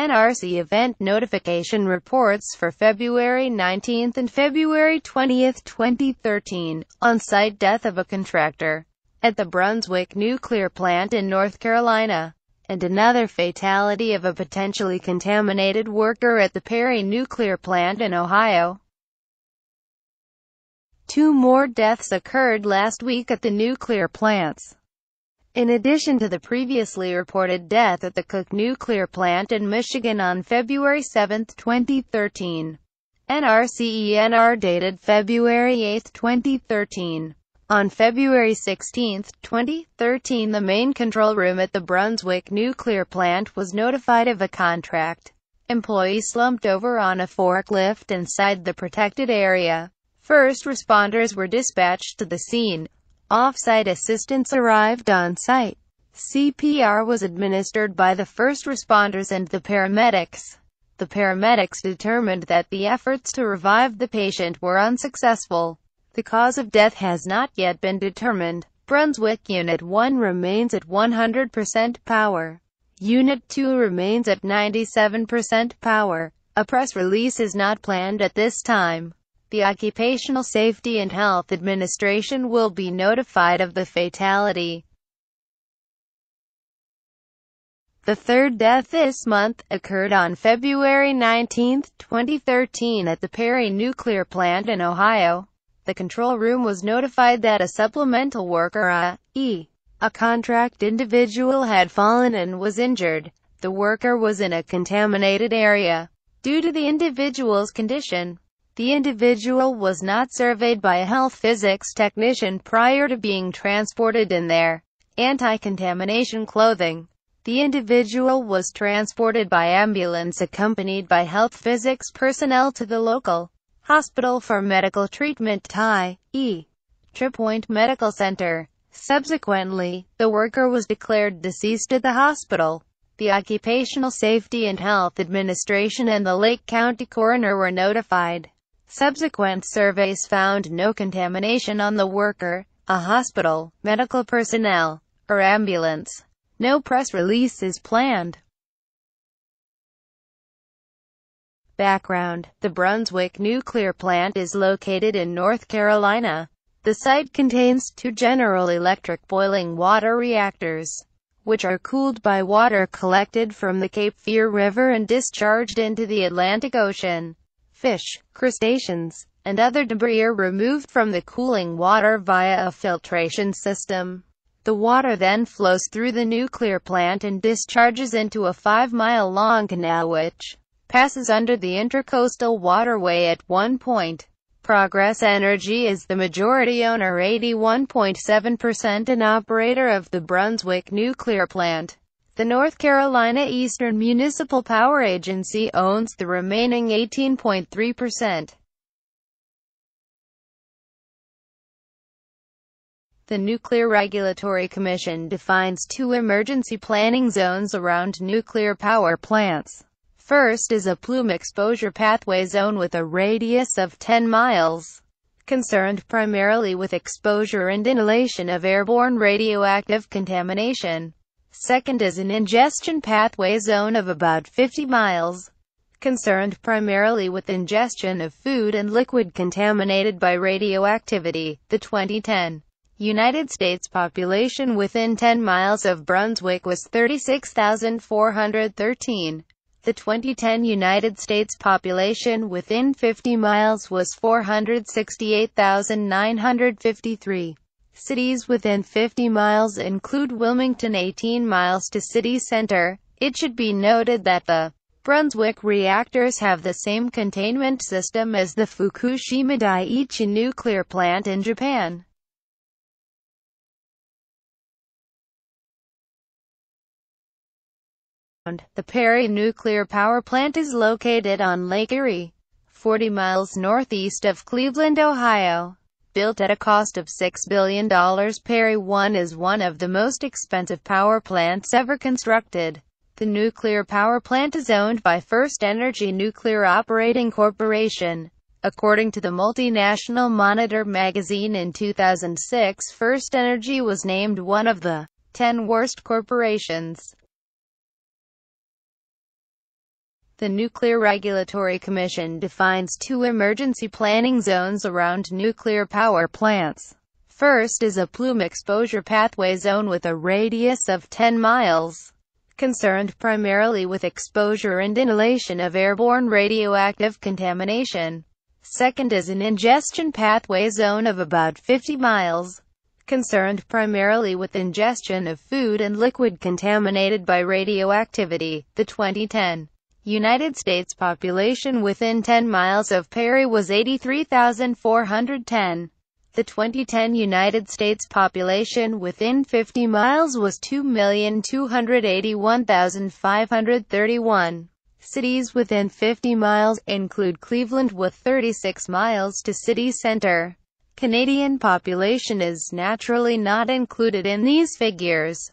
NRC event notification reports for February 19 and February 20, 2013, on-site death of a contractor at the Brunswick nuclear plant in North Carolina, and another fatality of a potentially contaminated worker at the Perry nuclear plant in Ohio. Two more deaths occurred last week at the nuclear plants. In addition to the previously reported death at the Cook nuclear plant in Michigan on February 7, 2013, NRCENR dated February 8, 2013. On February 16, 2013 the main control room at the Brunswick nuclear plant was notified of a contract. Employee slumped over on a forklift inside the protected area. First responders were dispatched to the scene. Off-site assistance arrived on site. CPR was administered by the first responders and the paramedics. The paramedics determined that the efforts to revive the patient were unsuccessful. The cause of death has not yet been determined. Brunswick Unit 1 remains at 100% power. Unit 2 remains at 97% power. A press release is not planned at this time. The Occupational Safety and Health Administration will be notified of the fatality. The third death this month occurred on February 19, 2013 at the Perry nuclear plant in Ohio. The control room was notified that a supplemental worker, a, a contract individual had fallen and was injured. The worker was in a contaminated area. Due to the individual's condition, the individual was not surveyed by a health physics technician prior to being transported in their anti-contamination clothing. The individual was transported by ambulance accompanied by health physics personnel to the local hospital for medical treatment Thai, E. Tripoint Medical Center. Subsequently, the worker was declared deceased at the hospital. The Occupational Safety and Health Administration and the Lake County Coroner were notified. Subsequent surveys found no contamination on the worker, a hospital, medical personnel, or ambulance. No press release is planned. Background The Brunswick nuclear plant is located in North Carolina. The site contains two General Electric boiling water reactors, which are cooled by water collected from the Cape Fear River and discharged into the Atlantic Ocean fish, crustaceans, and other debris are removed from the cooling water via a filtration system. The water then flows through the nuclear plant and discharges into a five-mile-long canal which passes under the Intracoastal Waterway at one point. Progress Energy is the majority owner 81.7% and operator of the Brunswick nuclear plant. The North Carolina Eastern Municipal Power Agency owns the remaining 18.3%. The Nuclear Regulatory Commission defines two emergency planning zones around nuclear power plants. First is a plume exposure pathway zone with a radius of 10 miles, concerned primarily with exposure and inhalation of airborne radioactive contamination. Second is an ingestion pathway zone of about 50 miles, concerned primarily with ingestion of food and liquid contaminated by radioactivity. The 2010 United States population within 10 miles of Brunswick was 36,413. The 2010 United States population within 50 miles was 468,953. Cities within 50 miles include Wilmington 18 miles to city center. It should be noted that the Brunswick reactors have the same containment system as the Fukushima Daiichi nuclear plant in Japan. The Perry nuclear power plant is located on Lake Erie, 40 miles northeast of Cleveland, Ohio. Built at a cost of $6 billion, Perry 1 is one of the most expensive power plants ever constructed. The nuclear power plant is owned by First Energy Nuclear Operating Corporation. According to the multinational Monitor magazine in 2006 First Energy was named one of the 10 worst corporations. The Nuclear Regulatory Commission defines two emergency planning zones around nuclear power plants. First is a plume exposure pathway zone with a radius of 10 miles, concerned primarily with exposure and inhalation of airborne radioactive contamination. Second is an ingestion pathway zone of about 50 miles, concerned primarily with ingestion of food and liquid contaminated by radioactivity. The 2010 United States population within 10 miles of Perry was 83,410. The 2010 United States population within 50 miles was 2,281,531. Cities within 50 miles include Cleveland with 36 miles to city center. Canadian population is naturally not included in these figures.